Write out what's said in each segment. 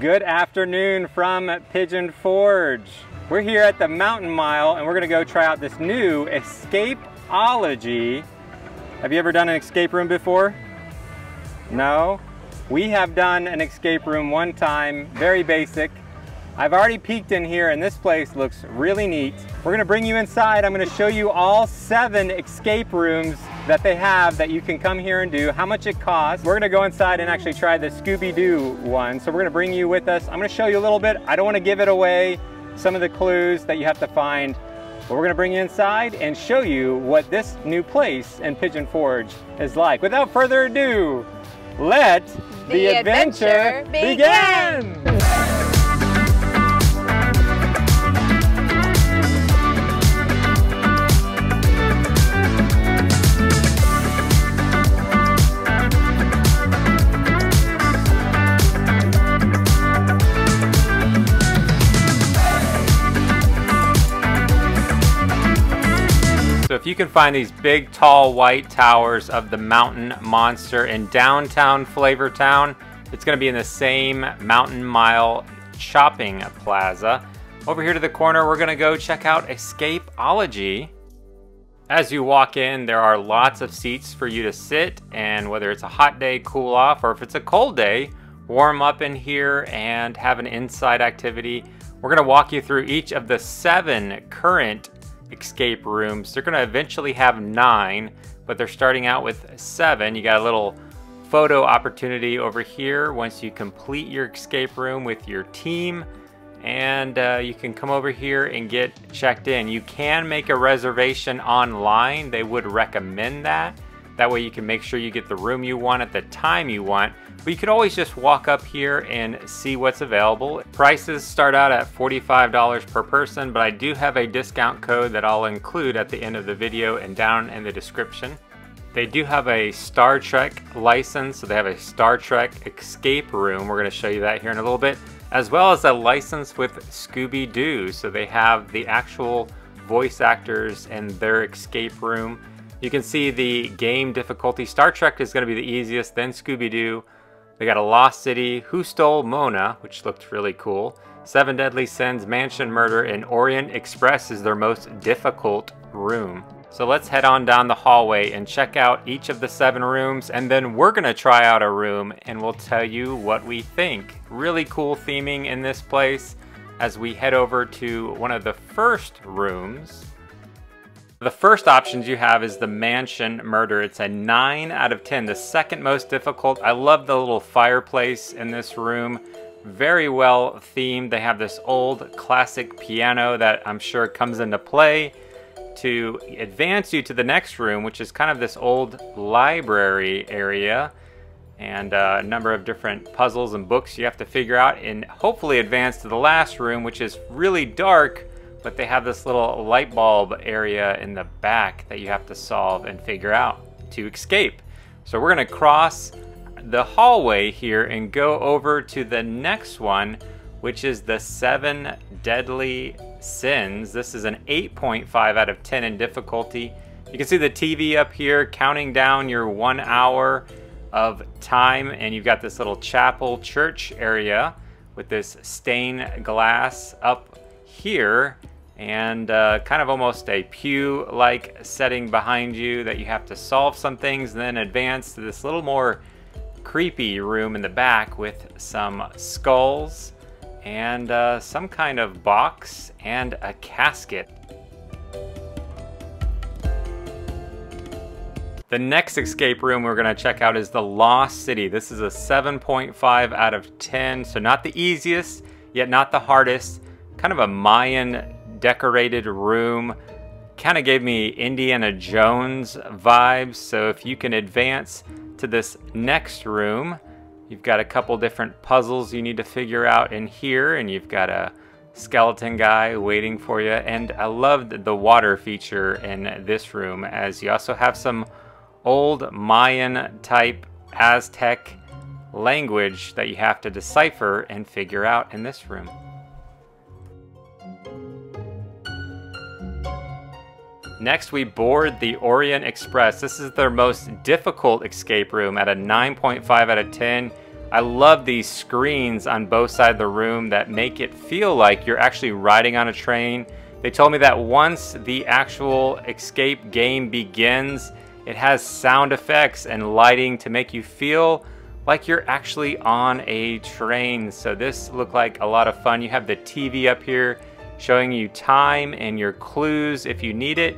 Good afternoon from Pigeon Forge. We're here at the Mountain Mile and we're gonna go try out this new Escapology. Have you ever done an escape room before? No? We have done an escape room one time, very basic. I've already peeked in here and this place looks really neat. We're gonna bring you inside. I'm gonna show you all seven escape rooms that they have that you can come here and do, how much it costs. We're gonna go inside and actually try the Scooby-Doo one. So we're gonna bring you with us. I'm gonna show you a little bit. I don't wanna give it away, some of the clues that you have to find. But we're gonna bring you inside and show you what this new place in Pigeon Forge is like. Without further ado, let the, The adventure, adventure begin. So find these big, tall, white towers of the Mountain Monster in downtown Flavortown, it's going to be in the same Mountain Mile shopping plaza. Over here to the corner, we're going to go check out Escapology. As you walk in, there are lots of seats for you to sit, and whether it's a hot day, cool off, or if it's a cold day, warm up in here and have an inside activity. We're going to walk you through each of the seven current escape rooms. They're going to eventually have nine, but they're starting out with seven. You got a little photo opportunity over here once you complete your escape room with your team. And uh, you can come over here and get checked in. You can make a reservation online. They would recommend that. That way you can make sure you get the room you want at the time you want. But you could always just walk up here and see what's available. Prices start out at $45 per person, but I do have a discount code that I'll include at the end of the video and down in the description. They do have a Star Trek license, so they have a Star Trek escape room. We're going to show you that here in a little bit, as well as a license with Scooby-Doo. So they have the actual voice actors in their escape room. You can see the game difficulty. Star Trek is going to be the easiest, then Scooby-Doo. They got a Lost City, Who Stole Mona, which looked really cool. Seven Deadly Sins, Mansion Murder, and Orient Express is their most difficult room. So let's head on down the hallway and check out each of the seven rooms, and then we're gonna try out a room and we'll tell you what we think. Really cool theming in this place as we head over to one of the first rooms. The first options you have is the Mansion Murder. It's a 9 out of 10, the second most difficult. I love the little fireplace in this room. Very well themed. They have this old classic piano that I'm sure comes into play to advance you to the next room, which is kind of this old library area and uh, a number of different puzzles and books you have to figure out and hopefully advance to the last room, which is really dark but they have this little light bulb area in the back that you have to solve and figure out to escape. So we're gonna cross the hallway here and go over to the next one, which is the seven deadly sins. This is an 8.5 out of 10 in difficulty. You can see the TV up here counting down your one hour of time and you've got this little chapel church area with this stained glass up here and uh, kind of almost a pew-like setting behind you that you have to solve some things then advance to this little more creepy room in the back with some skulls and uh, some kind of box and a casket. The next escape room we're going to check out is the Lost City. This is a 7.5 out of 10, so not the easiest, yet not the hardest. Kind of a Mayan decorated room. Kind of gave me Indiana Jones vibes, so if you can advance to this next room, you've got a couple different puzzles you need to figure out in here, and you've got a skeleton guy waiting for you. And I loved the water feature in this room, as you also have some old Mayan type Aztec language that you have to decipher and figure out in this room. Next, we board the Orient Express. This is their most difficult escape room at a 9.5 out of 10. I love these screens on both sides of the room that make it feel like you're actually riding on a train. They told me that once the actual escape game begins, it has sound effects and lighting to make you feel like you're actually on a train. So this looked like a lot of fun. You have the TV up here showing you time and your clues if you need it.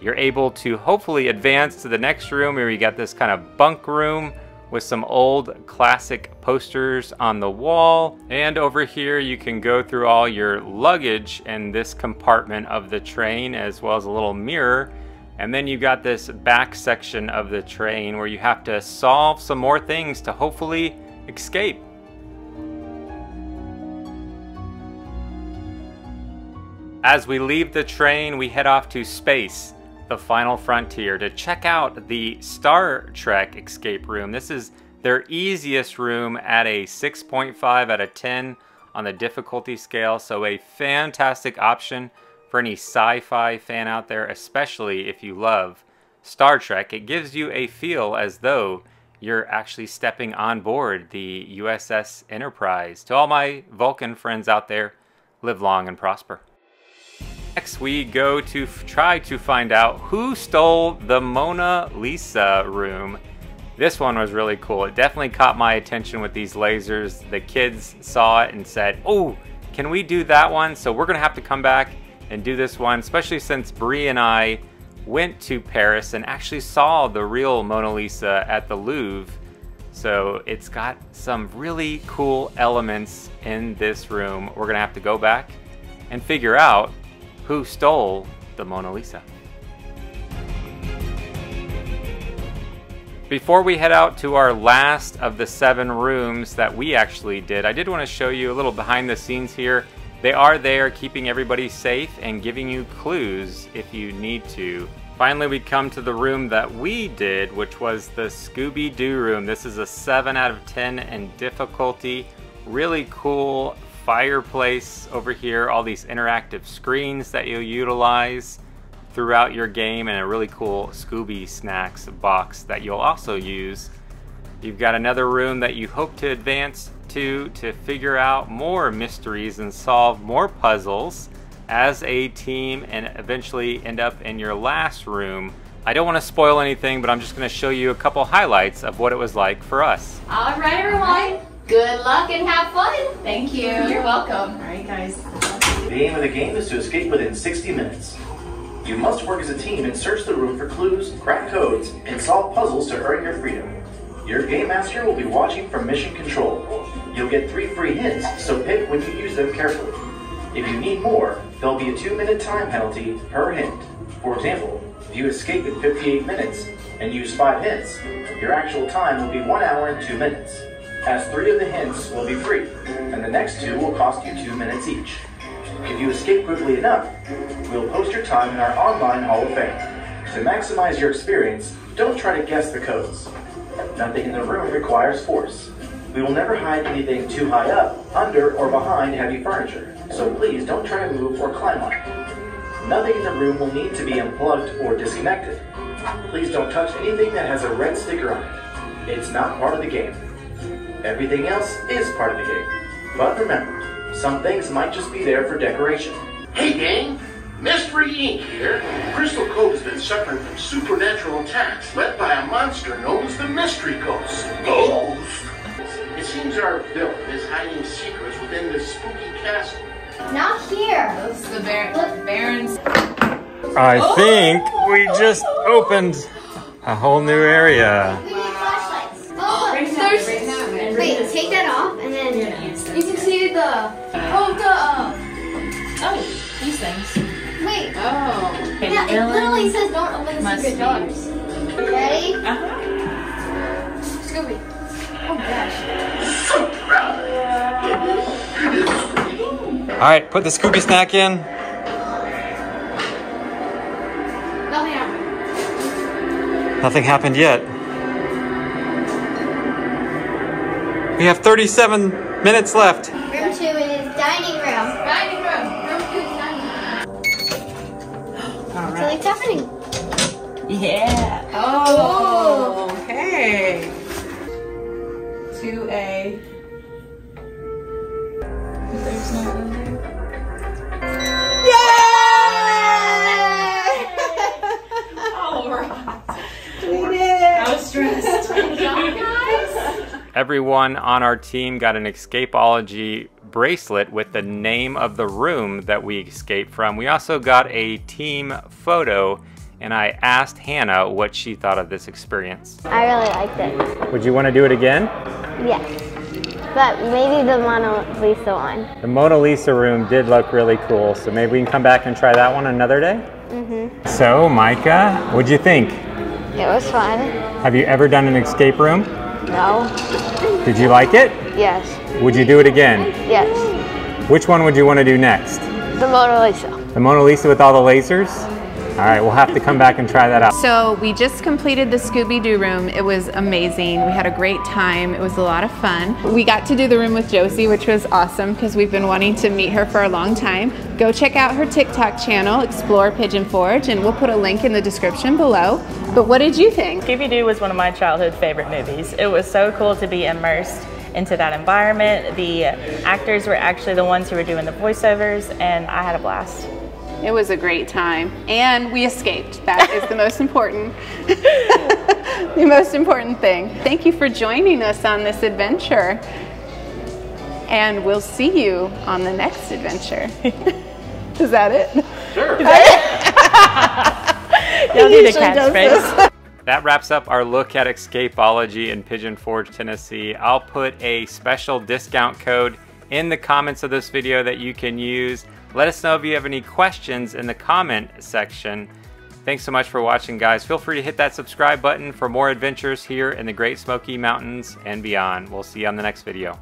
You're able to hopefully advance to the next room where you got this kind of bunk room with some old classic posters on the wall. And over here you can go through all your luggage in this compartment of the train as well as a little mirror and then you've got this back section of the train where you have to solve some more things to hopefully escape. As we leave the train, we head off to space, the final frontier, to check out the Star Trek escape room. This is their easiest room at a 6.5 out of 10 on the difficulty scale, so a fantastic option for any sci-fi fan out there, especially if you love Star Trek, it gives you a feel as though you're actually stepping on board the USS Enterprise. To all my Vulcan friends out there, live long and prosper. Next, we go to try to find out who stole the Mona Lisa room. This one was really cool. It definitely caught my attention with these lasers. The kids saw it and said, oh, can we do that one? So we're gonna have to come back and do this one, especially since Brie and I went to Paris and actually saw the real Mona Lisa at the Louvre. So it's got some really cool elements in this room. We're gonna have to go back and figure out who stole the Mona Lisa. Before we head out to our last of the seven rooms that we actually did, I did want to show you a little behind the scenes here. They are there keeping everybody safe and giving you clues if you need to. Finally, we come to the room that we did, which was the Scooby-Doo room. This is a 7 out of 10 in difficulty. Really cool fireplace over here, all these interactive screens that you'll utilize throughout your game, and a really cool Scooby Snacks box that you'll also use. You've got another room that you hope to advance to to figure out more mysteries and solve more puzzles as a team and eventually end up in your last room. I don't want to spoil anything, but I'm just going to show you a couple highlights of what it was like for us. All right, everyone. Good luck and have fun. Thank you. You're welcome. All right, guys. The aim of the game is to escape within 60 minutes. You must work as a team and search the room for clues, crack codes, and solve puzzles to earn your freedom. Your game master will be watching from mission control. You'll get three free hints, so pick when you use them carefully. If you need more, there'll be a two minute time penalty per hint. For example, if you escape in 58 minutes and use five hints, your actual time will be one hour and two minutes, as three of the hints will be free, and the next two will cost you two minutes each. If you escape quickly enough, we'll post your time in our online Hall of Fame. To maximize your experience, don't try to guess the codes. Nothing in the room requires force. We will never hide anything too high up, under, or behind heavy furniture, so please don't try to move or climb on it. Nothing in the room will need to be unplugged or disconnected. Please don't touch anything that has a red sticker on it. It's not part of the game. Everything else is part of the game. But remember, some things might just be there for decoration. Hey gang, Mystery Inc. here. Crystal Cove has been suffering from supernatural attacks led by a monster known as the Mystery Ghost. Ghost? It seems our villain is hiding secrets within this spooky castle. Not here. This is the Bar- Baron's. I think we just opened a whole new area. We need flashlights. Oh, Bring that, there's. bring that, and Wait, take that off and then Yeah, you can see the. Oh, the. Uh, Oh, these things. wait. Oh. Okay, Yeah, it literally says don't open the secret doors. Ready? Uh-huh. Scooby. Oh gosh. All right, put the Scooby snack in. Nothing happened. Nothing happened yet. We have 37 minutes left. Room two is dining room. Dining room. Room two is dining room. All So right. it's happening. Yeah. Oh. Okay. Everyone on our team got an Escapology bracelet with the name of the room that we escaped from. We also got a team photo, and I asked Hannah what she thought of this experience. I really liked it. Would you want to do it again? Yes. But maybe the Mona Lisa one. The Mona Lisa room did look really cool, so maybe we can come back and try that one another day? Mm-hmm. So, Micah, what'd you think? It was fun. Have you ever done an escape room? No. Did you like it? Yes. Would you do it again? Yes. Which one would you want to do next? The Mona Lisa. The Mona Lisa with all the lasers? All right, we'll have to come back and try that out. So we just completed the Scooby Doo room. It was amazing. We had a great time. It was a lot of fun. We got to do the room with Josie, which was awesome because we've been wanting to meet her for a long time. Go check out her TikTok channel, Explore Pigeon Forge, and we'll put a link in the description below. But what did you think? Scooby Doo was one of my childhood favorite movies. It was so cool to be immersed into that environment. The actors were actually the ones who were doing the voiceovers, and I had a blast. It was a great time. And we escaped. That is the most important. the most important thing. Thank you for joining us on this adventure. And we'll see you on the next adventure. is that it? Sure. Y'all need a catchphrase. That wraps up our look at Escapology in Pigeon Forge, Tennessee. I'll put a special discount code in the comments of this video that you can use. Let us know if you have any questions in the comment section. Thanks so much for watching, guys. Feel free to hit that subscribe button for more adventures here in the Great Smoky Mountains and beyond. We'll see you on the next video.